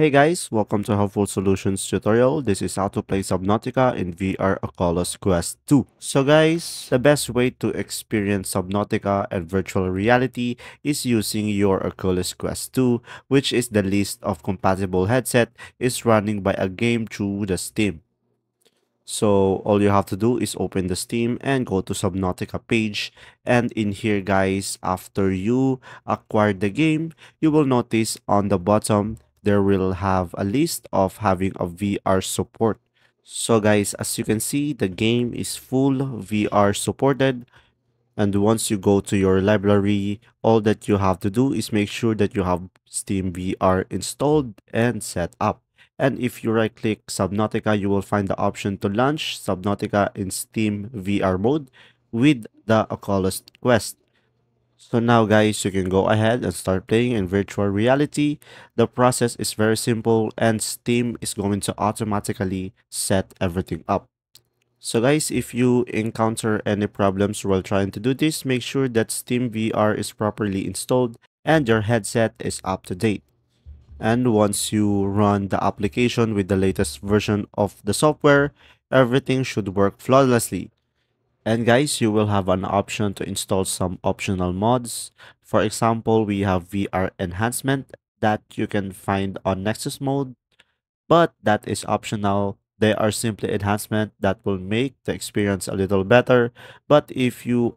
Hey guys, welcome to Helpful Solutions tutorial. This is how to play Subnautica in VR Oculus Quest 2. So guys, the best way to experience Subnautica and virtual reality is using your Oculus Quest 2, which is the list of compatible headset is running by a game through the Steam. So all you have to do is open the Steam and go to Subnautica page. And in here guys, after you acquire the game, you will notice on the bottom there will have a list of having a VR support. So guys, as you can see, the game is full VR supported. And once you go to your library, all that you have to do is make sure that you have Steam VR installed and set up. And if you right click Subnautica, you will find the option to launch Subnautica in Steam VR mode with the Oculus Quest. So now guys, you can go ahead and start playing in virtual reality. The process is very simple and Steam is going to automatically set everything up. So guys, if you encounter any problems while trying to do this, make sure that Steam VR is properly installed and your headset is up to date. And once you run the application with the latest version of the software, everything should work flawlessly. And guys, you will have an option to install some optional mods. For example, we have VR enhancement that you can find on Nexus Mods, but that is optional. They are simply enhancement that will make the experience a little better. But if you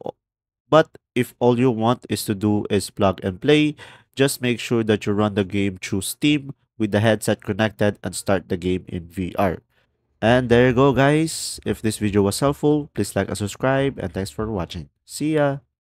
but if all you want is to do is plug and play, just make sure that you run the game through Steam with the headset connected and start the game in VR. And there you go guys. If this video was helpful, please like and subscribe and thanks for watching. See ya!